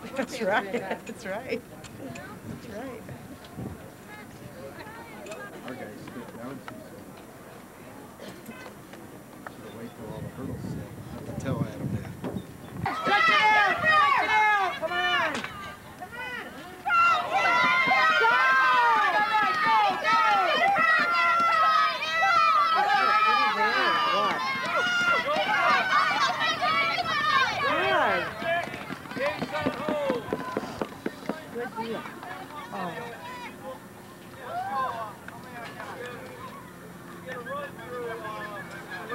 there. That's right. That's right. That's right. Our guys stick down too so. Should wait till all the hurdles set. Have to tell Adam that. Stretch it out! Stretch it out! Come on!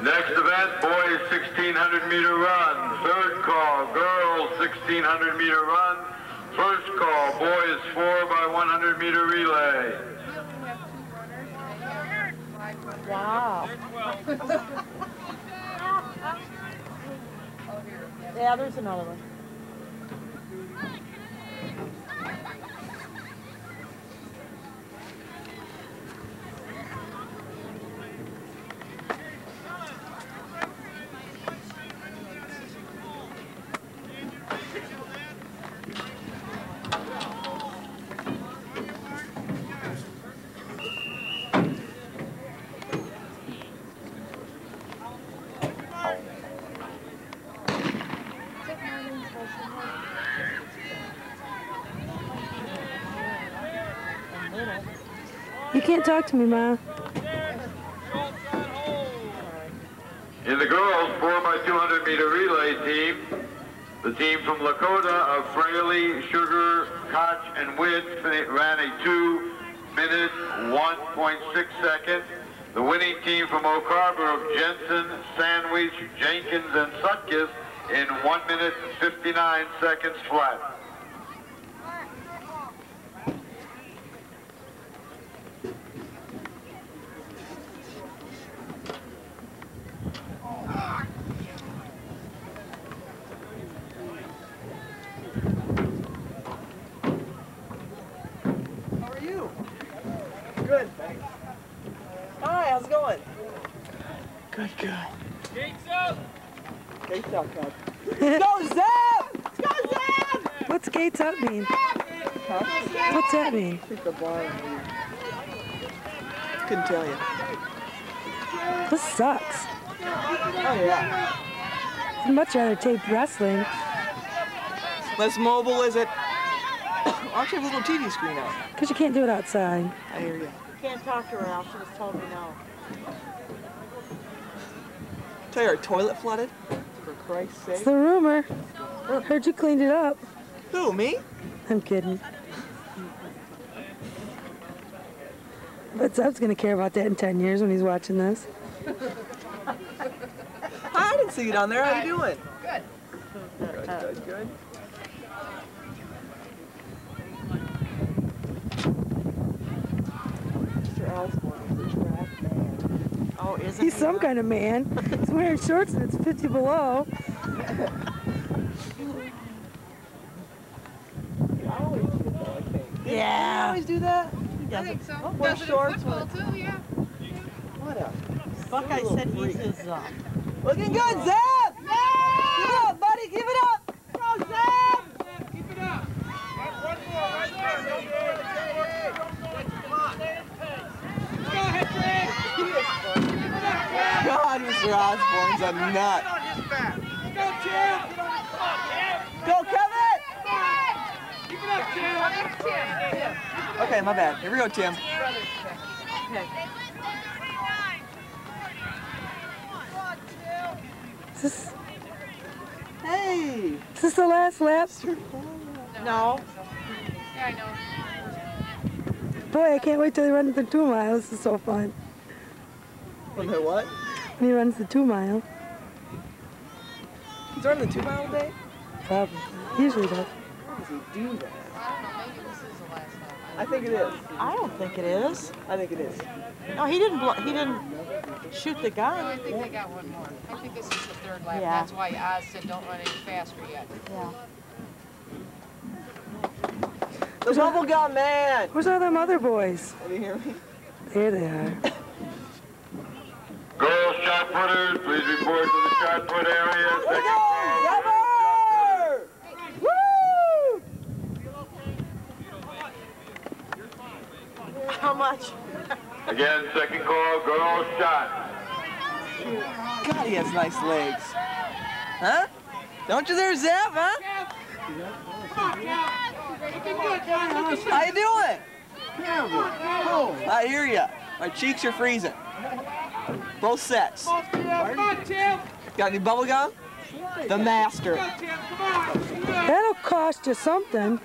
Next event, boys 1600 meter run. Third call, girls 1600 meter run. First call, boys 4 by 100 meter relay. Wow. yeah, there's another one. Can't talk to me, Ma. In the girls 4 by 200 meter relay team, the team from Lakota of Fraley, Sugar, Koch, and Witt ran a 2 minute 1.6 seconds. The winning team from Oak Harbor of Jensen, Sandwich, Jenkins, and Sutkiss in 1 minute 59 seconds flat. How are you? Good, thanks. Hi, how's it going? Good, good. Gates up! Gates up, Coach. Go, Zeb! Let's go, Zeb! What's gates up mean? Huh? What's that mean? I think the bar. Couldn't tell you. This sucks. Oh, yeah. I'd much rather tape wrestling. Less mobile, is it? I actually have a little TV screen out. Because you can't do it outside. I hear you. Can't talk to her now. She just told me no. Tell you our toilet flooded? For Christ's sake. It's the rumor. Heard you cleaned it up. Who, me? I'm kidding. But Zeb's gonna care about that in 10 years when he's watching this. Hi, I didn't see you down there. How you doing? Good. Good, good, good. Mr. Osborne is a track man. Oh, isn't He's he some not? kind of man. He's wearing shorts and it's 50 below. yeah. I always do that, I think. You Yeah. always? I think so. wear Does it in shorts football with- too, yeah. What a Buckeye little said he's freak. his, uh, Looking good, Zeb! Give it up, buddy. Give it up. Go, Zeb! God, Mr. Osborne's a nut. Go, Okay, my bad. Here we go, Tim. Is this, Hey! is this the last lap? no. Yeah, I know. Boy, I can't wait till he runs the two mile. This is so fun. On the what? When he runs the two mile. He's running the two mile a day? Probably. He usually does. How does he do that? I don't know. Maybe this is the last time. I think it is. I don't think it is. I think it is. No, he didn't. Blo- he didn't shoot the No, I gun. think they got one more. I think this is the third lap. Yeah. That's why Oz said don't run any faster yet. Yeah. The bubblegum man! Where's all them other boys? Can you hear me? There they are. Girls shot putters, please report to the shot put area. Let's Second go! call, Yabber! Woo! How much. Again, second call, girls shot. God, he has nice legs. Huh? Don't you there, Zeb, huh? How you doing? I hear ya. My cheeks are freezing. Both sets. Got any bubble gum? The master. That'll cost you something.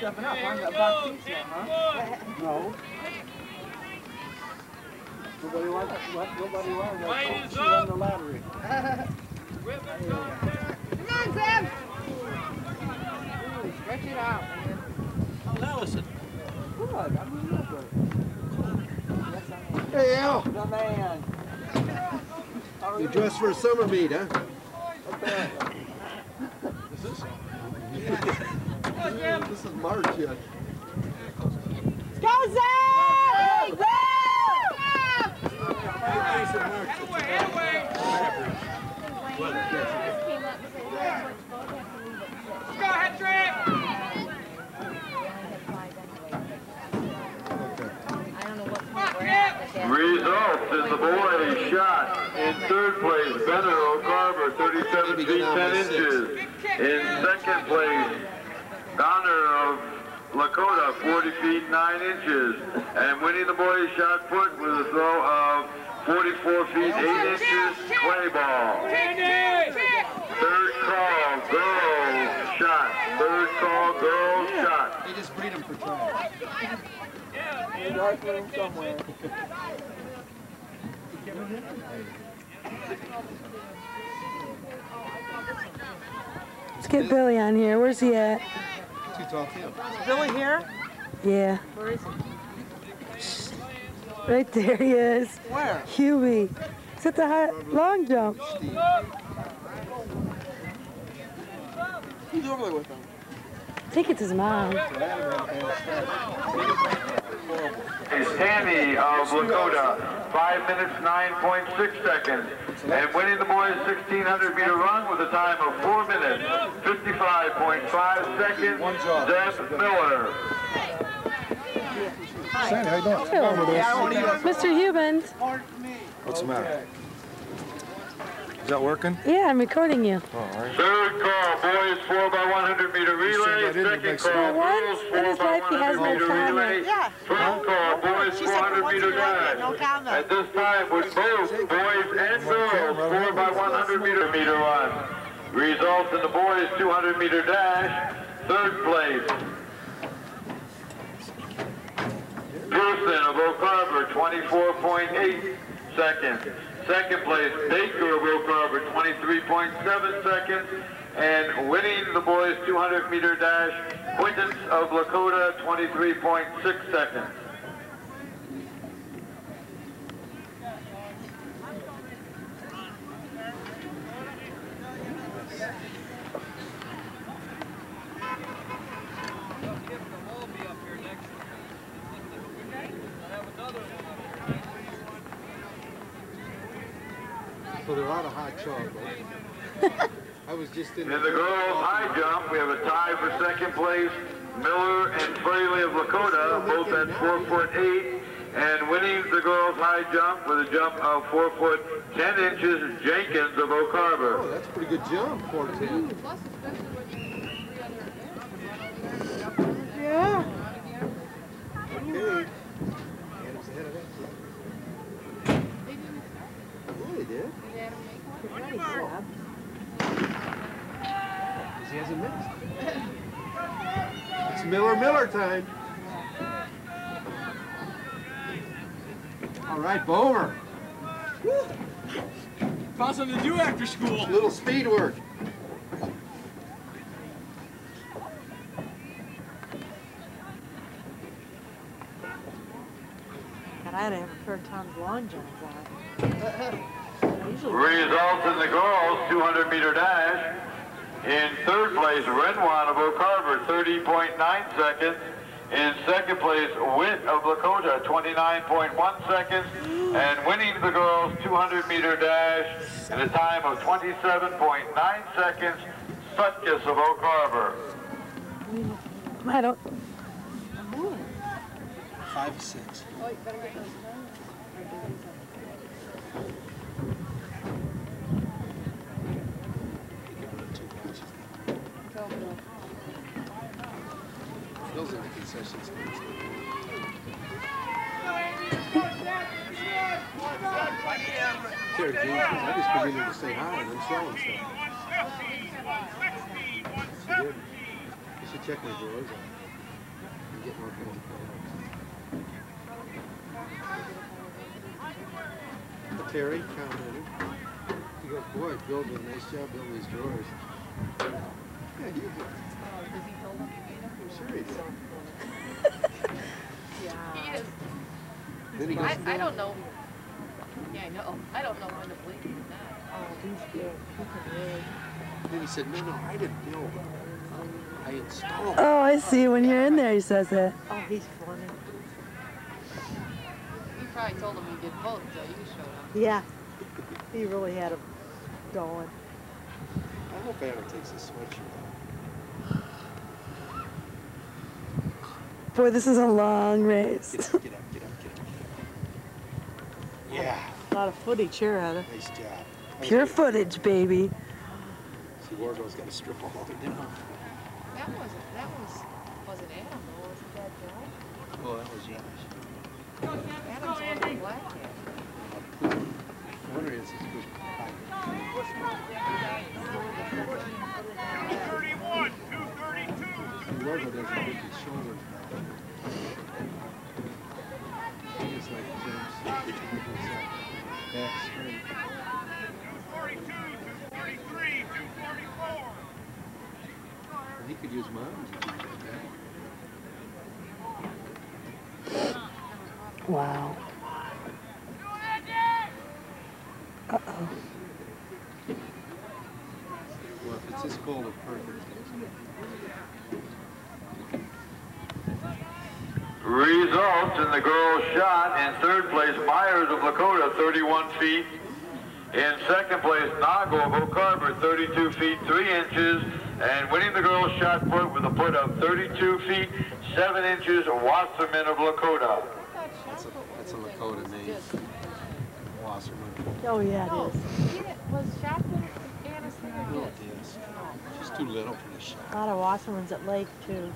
Stepping up, huh? Got box seats yet, huh? No. Nobody wants, nobody wants, that. she won the lottery. Come on, Sam. Stretch it out. Good. I mean, look good. Hey, Al, The man. you dressed for a summer meet, huh? This is March yet. Go, Zeb! Zeb! Results in the boys shot. In third place, Benner O'Carver, 37 feet 10 inches. In second place, Donner of Lakota, 40 feet 9 inches. And winning the boys shot put with a throw of 44 feet 8 inches, Clayball. Third call, girls shot. Third call, girls shot. They just breed them for trials. In the dark somewhere. Let's get Billy on here. Where's he at? Too tall for him. Billy here? Yeah. Where is he? Right there he is. Where? Hubie. He's at the high, long jump. Who's over there with him? I think it's his mom. Is Tammy of Lakota, 5 minutes 9.6 seconds. And winning the boys 1600 meter run with a time of 4 minutes 55.5 seconds, Zeb Miller. Sandy, how you doing? Hello. Yeah, I won't eat it. Mr. Hubens. What's the matter? Is that working? Yeah, I'm recording you. Oh, all right. Third call, boys 4 by 100 meter relay. that Second next call, girls 4 by life, he has 100 meter comment. relay. Yeah. First call, boys She said, 400 "What's meter he like?" dash. No comment. At this time, with both boys and girls, 4 by 100 meter meter run. Results in the boys 200 meter dash, third place. Pearson of Oak Harbor, 24.8 seconds. Second place, Baker of Oak Harbor, 23.7 seconds. And winning the boys 200 meter dash, Quintance of Lakota, 23.6 seconds. So they're out of hot chocolate. I was just in. In the girls high jump, we have a tie for second place. Miller and Fraley of Lakota, both at four foot eight. And winning the girls high jump with a jump of four foot ten inches, Jenkins of Oak Harbor. Oh, that's a pretty good jump, 14. Plus, especially when you three other events. Yeah. Okay. Adam's ahead of that. They didn't start. Yeah, they did. Did Adam make one? Because he hasn't missed. It's Miller Miller time. All right, Bomer. Found something to do after school. Little speed work. God, I had to have a pair of Tom's long johns on. Usually. Results in the girls 200 meter dash. In third place, Renwan of Oak Harbor, 30.9 seconds. In second place, Witt of Lakota, 29.1 seconds. And winning the girls 200 meter dash in a time of 27.9 seconds, Sutkus of Oak Harbor. I don't. Five, six. Oh, you better get those done. Tell Bill. Phil's in the concession stand. Terry, James, I just come in there to say hi and then sell and stuff. You should check my drawers out. And get more kind of Terry commented. He goes, boy, Bill did a nice job building these drawers. Yeah, you did. I'm sure he did. He is. Then he goes, I, I don't know. Yeah, I know. I don't know when to believe him or. Oh, um, he's good. He can really. then he said, no, no, I didn't build them. I installed. Oh, I see. When you're in there, he says that. Oh, he's funny. You probably told him you did both until you showed up. Yeah. He really had him going. I hope Anna takes his sweatshirt off. Boy, this is a long race. Get up, get up, get up, get up. Yeah, A lot of footage here, Heather. nice job. That Pure good. footage, baby. See, Wargo's got to strip all of it down. That wasn't, that was, wasn't Adam though, wasn't that Joe? Oh, that was Josh. Adam's the one with black hair. I wonder if this is good. See, Wargo doesn't get his shoulders back. He just like back straight. And He could use mine to do that. Wow. Uh-oh. Well, if it's this cold, it's perfect. Results in the girls' shot in third place, Myers of Lakota, 31 feet. In second place, Nago of Oak Harbor, 32 feet 3 inches. And winning the girls' shot put with a put of 32 feet 7 inches, Wasserman of Lakota. That's a, that's a Lakota name. Wasserman. Oh, yeah, No, it is. he was shot Anna's thing or No, his? it is. She's too little for this shot. A lot of Wassermans at Lake, too.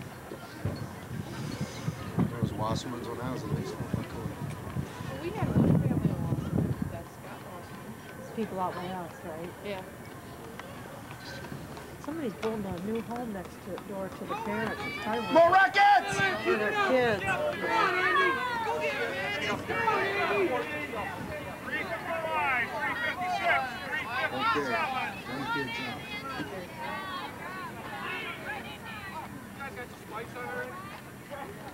There was Wasserman's when I was in high school. Lakota. Well, we have one family in Wasserman. That's Scott Wasserman. There's people out my house, right? Yeah. Somebody's building a new home next to, door to the parents. More rackets! for their kids. Okay, one kid's out. Okay, then we got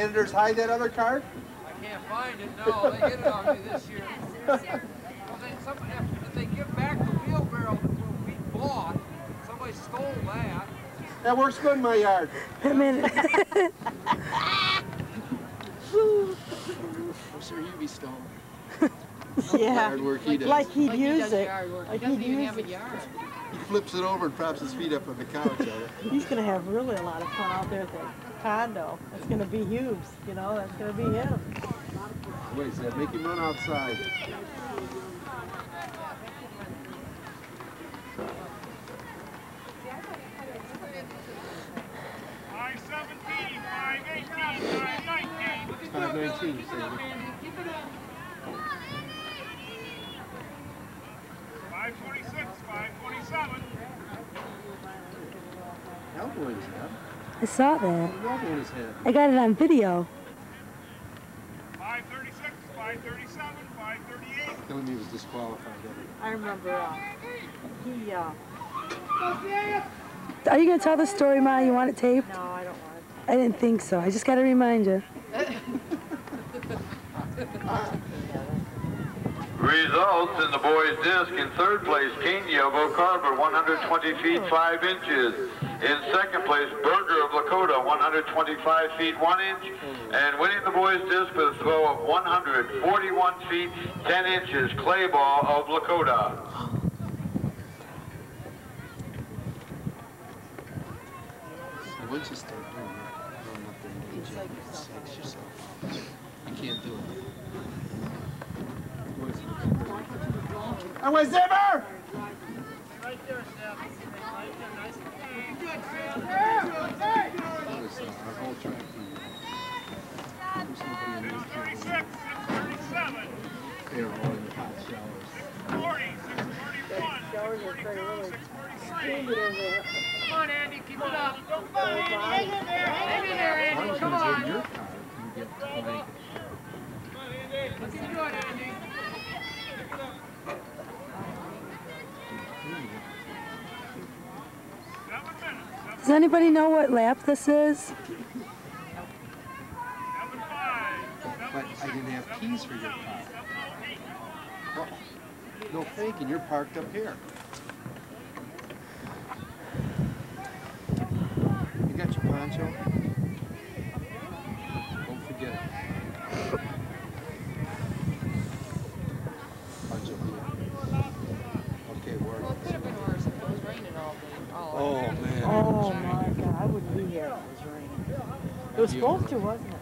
Janitors hide that other car? I can't find it. No, they get it on me this year. Well, they, some, if, if they give back the wheelbarrow that we bought, somebody stole that. That works good in my yard. I mean, I'm sure you'd be stoned. Yeah. Hard work he does. Like he'd Like use does it. yard work. He doesn't even use have a yard. He flips it over and props his feet up on the couch. He's gonna have really a lot of fun out there at the condo. It's gonna be Hughes, you know, that's gonna be him. Wait, Zed, make him run outside. Five seventeen, five eighteen, five nineteen. It's 519, Sandy. Five twenty-six, five twenty-seven. Elbow in his head. I saw that. Elbow in his head. I got it on video. 537, 538. Telling me he was disqualified. I remember uh, he. Uh, Are you gonna tell the story, Ma? You want it taped? no, I don't want it. I didn't think so. I just gotta remind you. Results in the boys' disc in third place, Kenya of Oak 120 feet 5 inches. In second place, Berger of Lakota, 125 feet 1 inch. Hmm. And winning the boys' disc with a throw of 141 feet 10 inches, Clayball of Lakota. And once you start doing that, going up there and getting jumped, it psychs yourself out. You can't do it. I went Zimmer! that was, uh, our whole track team. There's nobody in this 36, field. 637, They were all in the hot showers. 40, 631, Showers are pretty really 646. it in there. Come on, Andy, keep it up. Hang in there, Hang in there, Andy. Come on. your car, you get blanket. What can you do, Andy? Seven minutes, Does anybody know what lap this is? seven five, But I didn't have keys for your car. seven oh. Well, No thinking, you're parked up here. You got your poncho?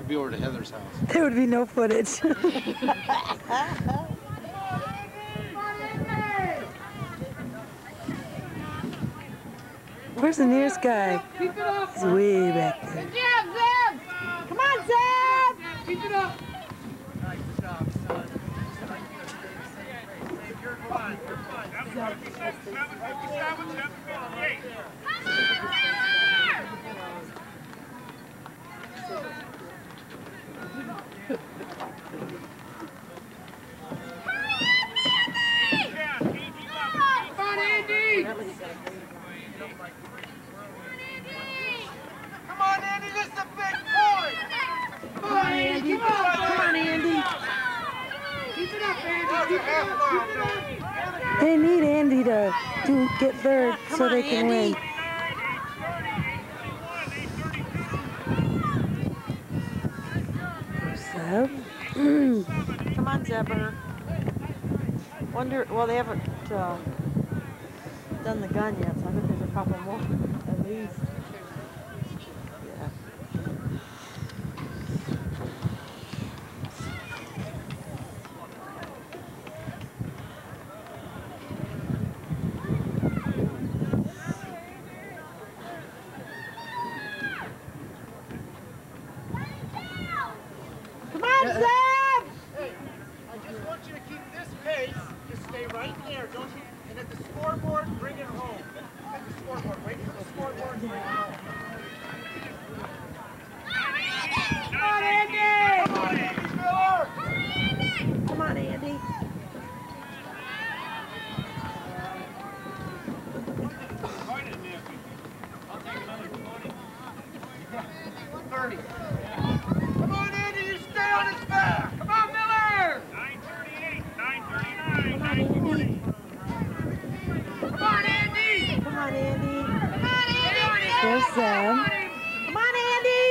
be over to Heather's house. There would be no footage. Where's the nearest guy? He's way back there. Good job, Zeb! Come on, Zeb! Keep it up! Nice job, son. 57. Wonder, well, they haven't uh, done the gun yet, so I think there's a couple more at least. Yeah. Come on, Zeb! Hey, I just want you to keep this pace. Just stay right there. Don't you? And at the scoreboard, bring it home. At the scoreboard, wait for the scoreboard, bring it home. Come on, Andy. Come on, Andy Miller! Come on, Andy. Come on, Andy, you stay on his back! Come on, Miller. Nine thirty-eight, nine thirty-nine, nine forty. Come on, Andy. Come on, Andy. Come on, Andy. There's Zeb, Come on, Andy.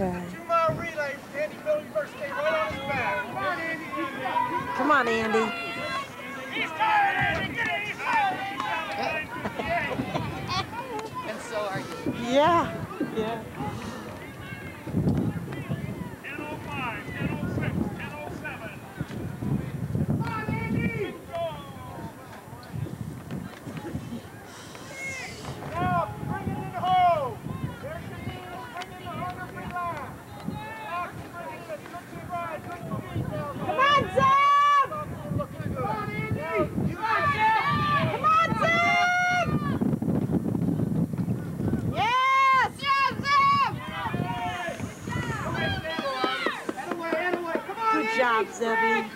The closest guy. Two mile relay, Andy Miller, you better stay right on his back. Come on, Andy. Come on, Andy. He's tired, Andy, get it, he's tired, he's tired. And so are you. Yeah. Yeah. 10:05, 10:06, 10:07. Come on, Andy! Go! Now, bring it in home. There's your needle. Bring in the hundred free line. Ox, bring it in. Good to ride. Good speed down there. Come on, Zeb! Looking good. Come on, Andy. You Come on, Zeb! Yes! Yes, Zeb. job, Zebby.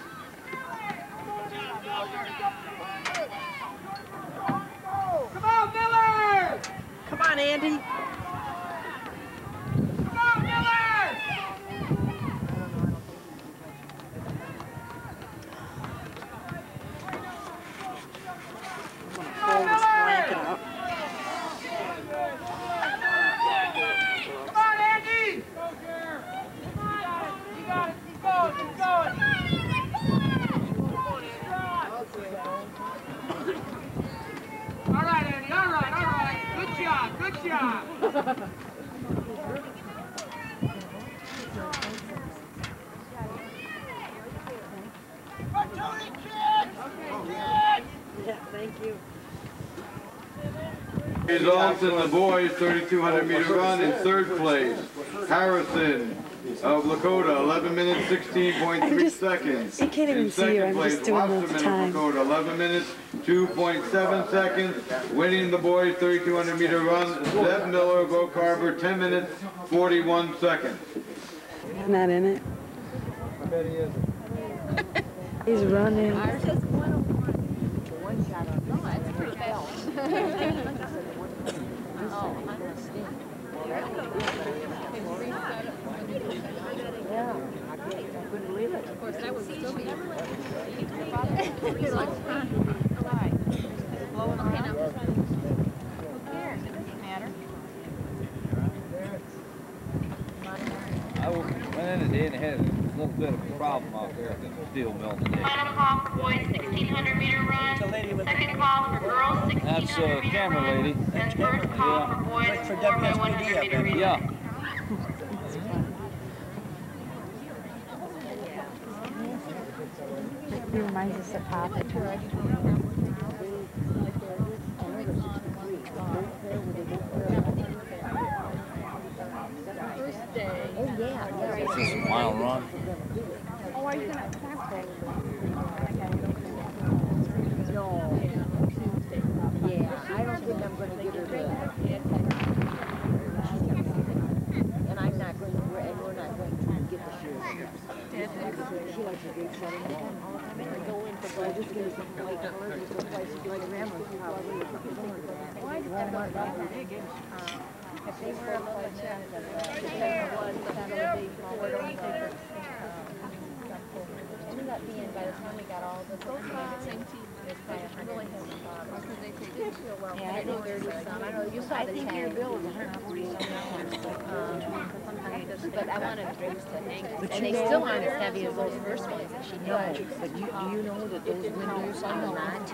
Come on, Miller! Come on, Andy. Come on, Miller! Fold this blanket up. Come on, Andy! You got it. Keep going. Keep going. All right, Andy. All right. All right. Good job. Good job. Yeah, thank you. Results in the boys 3200 meter run in third place. Harrison of Lakota, 11 minutes 16.3 just- seconds. I can't even In see you, second I'm place, just doing the Wasserman of time. Lakota, 11 minutes 2.7 seconds. Winning the boys 3200 meter run, Zeb Miller of Oak Harbor, 10 minutes 41 seconds. He's not in it. I bet he is. He's running. I went in today and had a little bit of a problem out there at the steel mill today. Final call for boys 1600 meter run. Second call for girls 1600 That's uh, meter camera run. lady. And first call Yeah. for boys 4 by 100 meter relay. Yeah. He reminds us of Papa. This is a mile run. And I'm not going to, and we're not going to get the shoes. She likes a great setting. All the time. I go in for, I just get some white color, just go twice a week. Grandma's probably. Walmart, If they were a little check, it was Saturday, we don't take it. Ended up being, by the time we got all the. Those are the same team. It's by a hundred and some dollars. Because they take it real well. Yeah, I know thirty some, I know, you saw the tag. I think your bill was a hundred and forty some. Um, but I wanted drapes to hang, But and they still aren't as heavy as those first ones that she No, did. but you, do you know that those windows are not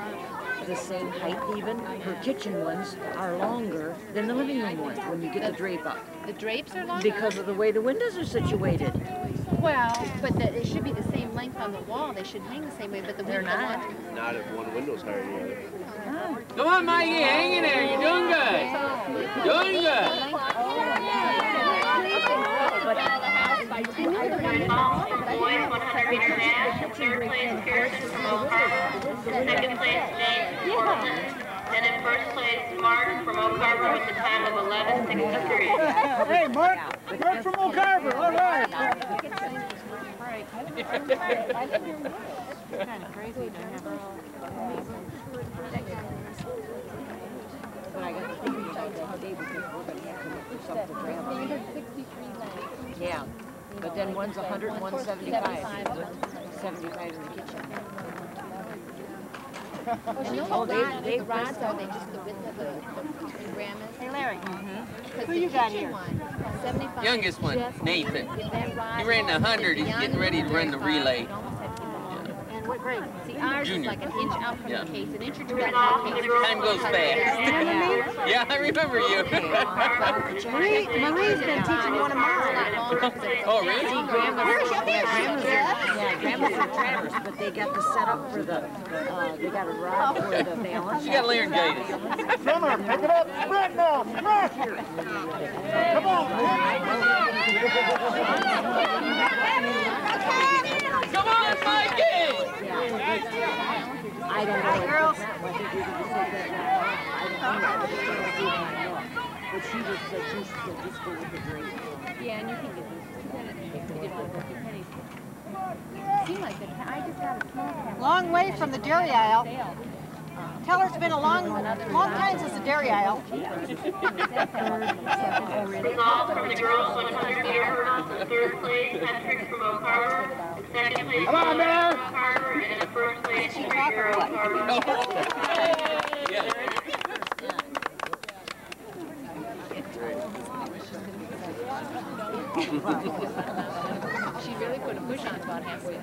the same height even? Her kitchen ones are longer than the living room ones when you get the drape up. The drapes are longer? Because of the way the windows are situated. Well, but the, it should be the same length on the wall, they should hang the same way, but the They're window not. one. Not if one window's higher than the other. Oh. Come on, Mikey, hang in there. You're doing good. Oh. Doing good. Oh. Third call for boys 100 meter dash. Third place, Pearson from Oak Second place, James Portland. And in first place, Mark from Oak Harbor with a time of 11:63. Hey, Mark. Mark from Oak Harbor. All right. Kind of crazy to have But I got to thinking about that today because we're gonna have to look for something for gravel. Yeah, but then one's a hundred and one's seventy-five. Seventy-five in the kitchen. And those Oh, they- rods, they- the rods, are they just the width of the, the grandmas? Hey, Larry. Uh-huh. Mm-hmm. Because Who you got kitchen here? one, Youngest one, Nathan. if that rod He ran the 100. He's getting ready to run the 35, relay. you'd almost have to give them all. And what grade? See, ours is Junior. like an inch out from Yeah. the case, an inch or two Third out from the the case. girls Time goes fast. dash. Yeah, I remember you. Marie, Marie's been teaching one of mine. oh, really? See, grandma's, yeah, grandma's are, yeah, grandma's are trappers, but they got the setup for the, uh, they got a rod for the balance. She got laryngitis. Drummer, pick it up. Sprint now. Smash it. Come on. Come on, Mikey! I don't know. Girls. I think we can say that now. I don't know. I just don't see it now. But she just said, she said, just go with the drink. Yeah, and you can get these. You did put pennies. See, long way from the dairy aisle. Tell her it's been a long, long time since the dairy aisle. Results from the girls 100 meter hurdles in third place, Patrick from Oak Harbor. In second place, Come on, Logan Bear. from Oak Harbor. And in first place, Krieger Oak Harbor. She really put a push on about halfway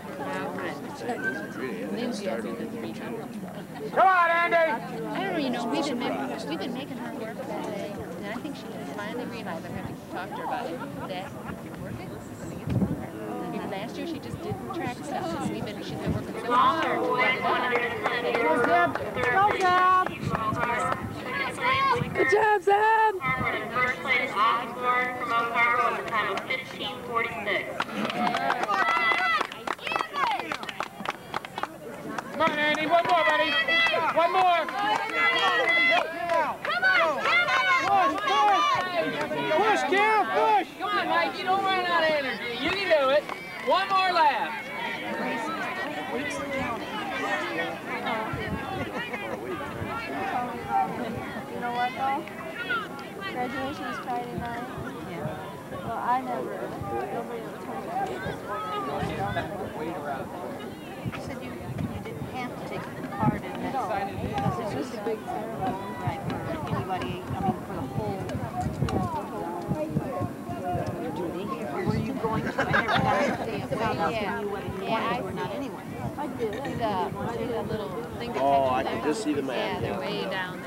through. Lindsay, I think, is three. Come on, Andy! I don't know, you know, we've been making, we've been making her work that day, and I think she finally realized, I'm going to talk to her about it, that if you work it, it's gonna get stronger. Because last year she just didn't track stuff, and we've been, she's been working so Results hard. for boys 110 meter hurdles in third place, Keith from Oak Harbor. Second place, Good job, Zeb. Harvard. In first place, Osborne from Oak Harbor with a time of 1546. Come on, Andy, one more, buddy. One more. Push, Cal, push. Come on, Mike, you don't run out of energy. You can do it. One more lap. You know what though? Graduation is Friday night. Yeah. Well, I never, nobody ever told me. You said you, you didn't have to take part in that. Because it's just a big ceremony. Right, for anybody, I mean, for the whole. Were you going to, I never got to found out from you whether you wanted to or not anyway. I did. The, the little thing that Oh, I can just see the Yeah, they're way down there.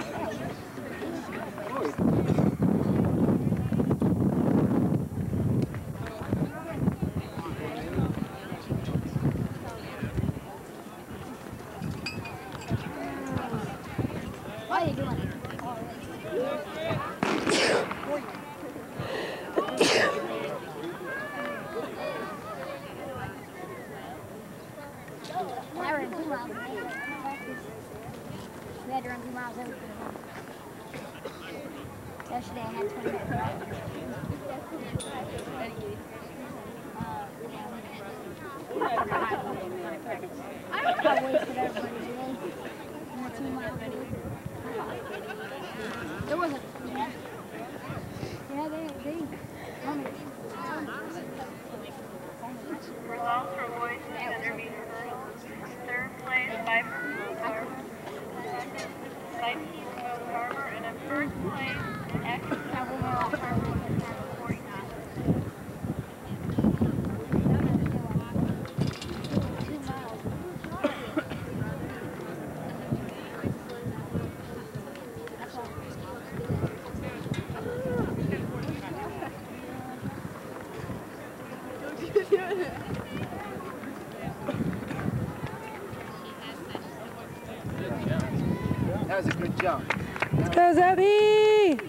does a good job. Let's go, Zebby!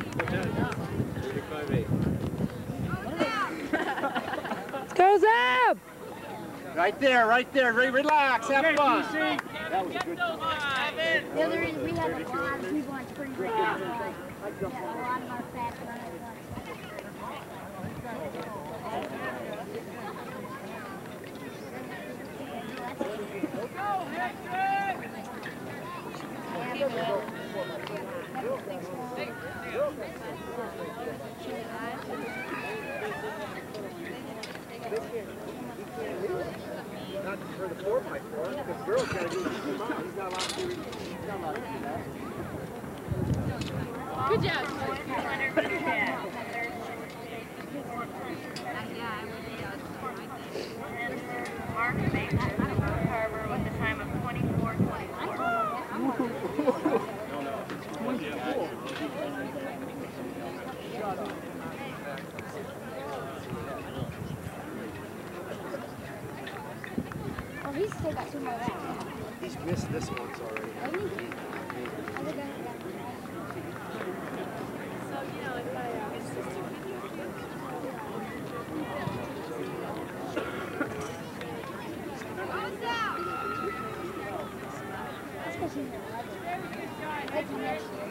Let's go, Zeb! Right there, right there. Re relax, have fun. That was a good job. The other is we had a lot of people on spring break. A lot of our runners. Good job. Mark Bates from Oak Harbor with a time of 24.24. Oh, he's still got two more rounds. He's missed this once already. I think he- That's 'cause he's 11. Wait till next year.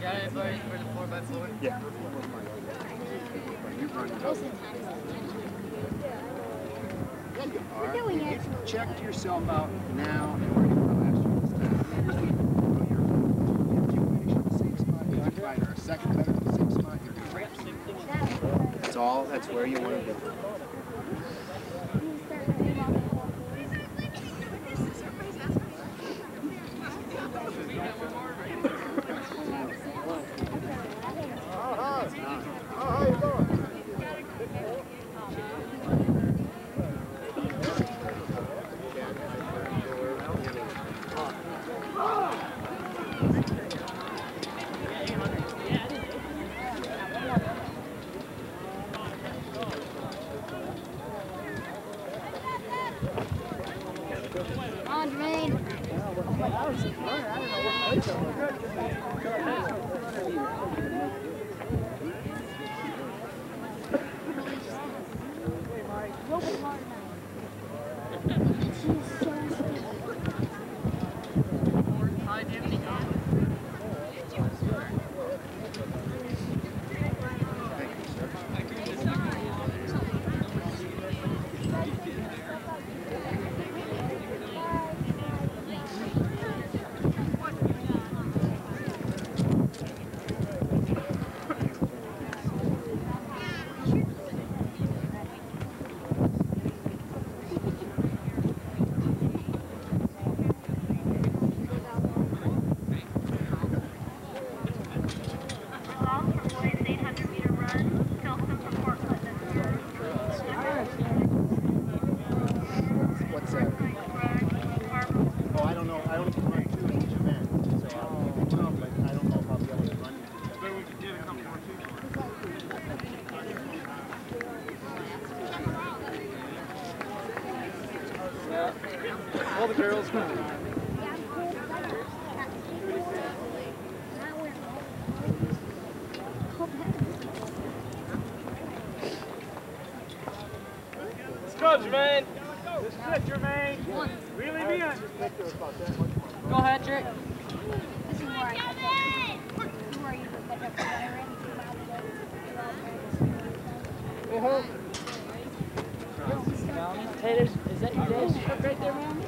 Got anybody for the 4x4? Yeah. We're doing it. If you checked yourself Let's go, Jermaine. This is it, Jermaine. Really me in. Go ahead, Trick. This is where I got that. This is where you put that up there. Hey, there's, is that your dad's truck right oh, there, man?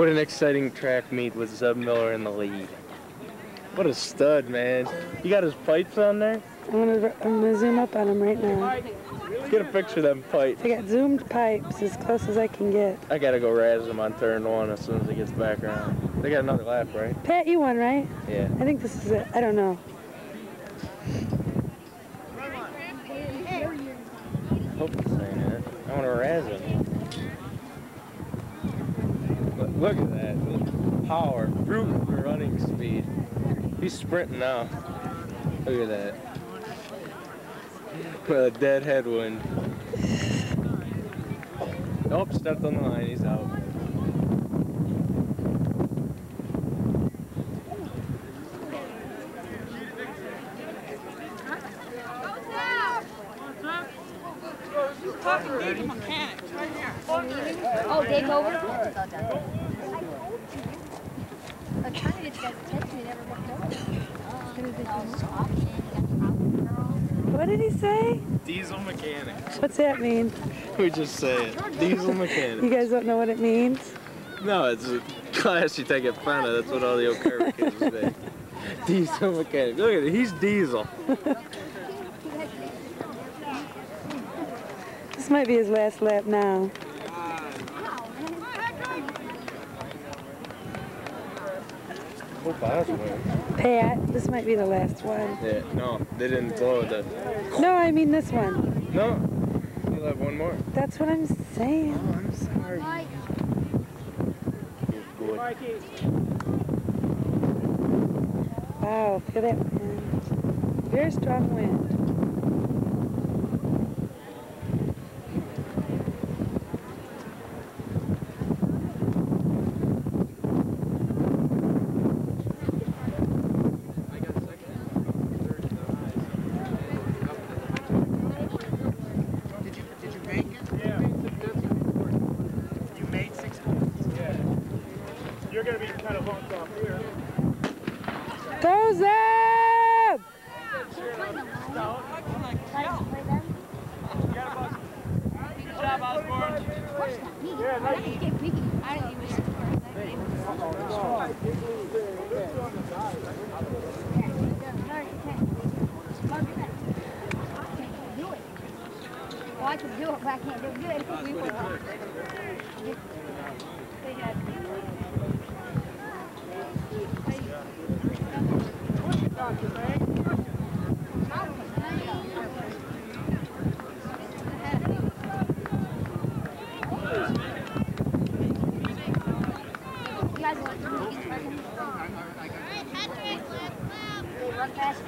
What an exciting track meet with Zeb Miller in the lead. What a stud, man. You got his pipes on there? I'm gonna, I'm gonna zoom up on him right now. Get a picture of them pipes. I got zoomed pipes as close as I can get. I gotta go razz him on turn one as soon as he gets back around. They got another lap, right? Pat, you won, right? Yeah. I think this is it. I don't know. Hope this ain't it. I wanna razz him. Look, look at that. The power. Brute running speed. He's sprinting now. Look at that. With a dead headwind. Nope, stepped on the line. He's out. Oh, Dave over? I'm trying to get you guys' attention, you never looked over. What did he say? Diesel mechanics. What's that mean? We just say it. Diesel mechanics. You guys don't know what it means? No, it's a class you take at Fana. That's what all the O'Carroll kids say. Diesel mechanic. Look at it. He's diesel. This might be his last lap now. Hope I was winning. Pat, this might be the last one. Yeah, no, they didn't blow the. No, I mean this one. No, you'll have one more. That's what I'm saying. Oh, I'm sorry. Wow, feel that wind. Very strong wind. Did you, did you make it? Yeah. You made six points? Yeah. You're gonna be kind of bumped off here. Go Zeb! Good job, Osborne. Yeah, I can do it, but I can't do it good. We were- They had- You guys want to get started? Run fast.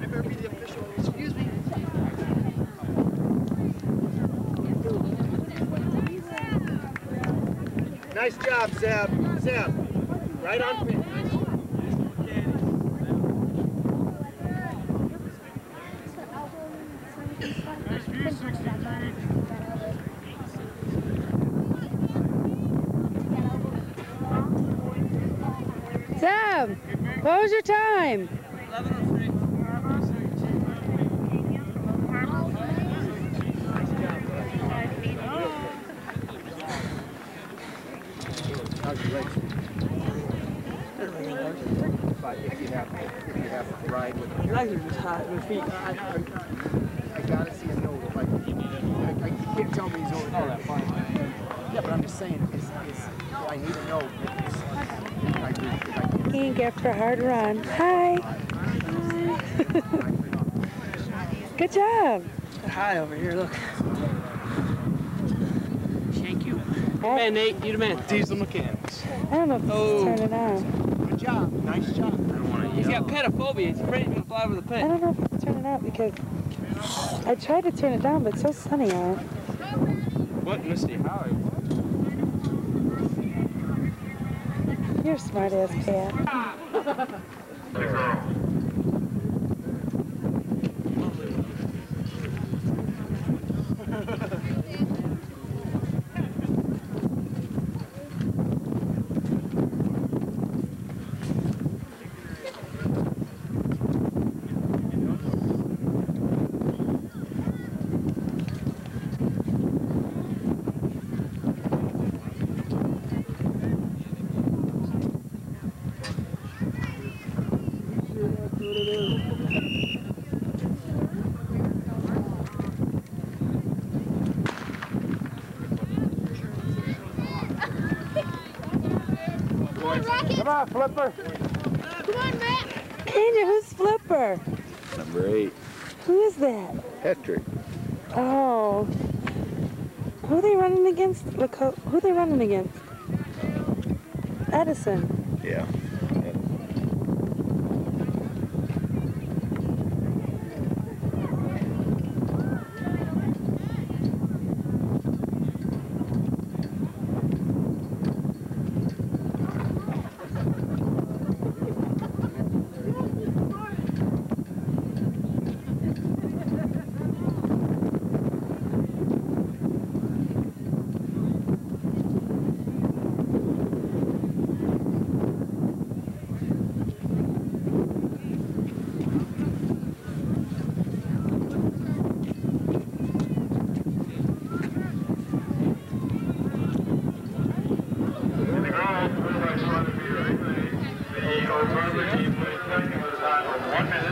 I better be the official. Excuse me. Job, Zeb. Zeb. Right on pin. Nice view, 63. Zeb, what was your time? How's your legs? But if you have, if you have to ride with. Your legs are just hot. I, I, I gotta see a note. If I, I, I, you can't tell me he's over there. Yeah, but I'm just saying, is, is, I need a note. If, I, do- if I can't. Ink after a hard run. Hi. Good job. Hi over here, look. Thank you. Hey, man, Nate, you the man. Diesel mechanics. I don't know if this Oh. is turning on. Good job. Nice job. He's got petaphobia. He's afraid he's gonna fly over the I pit. Don't know if it's turning out because I tried to turn it down, but it's so sunny out. What, Misty Howie? You're a smart ass cat. Come on, Flipper. Come on, Matt. Andrew, who's Flipper? Number eight. Who is that? Patrick. Oh. Who are they running against? Who are they running against? Edison. Yeah. The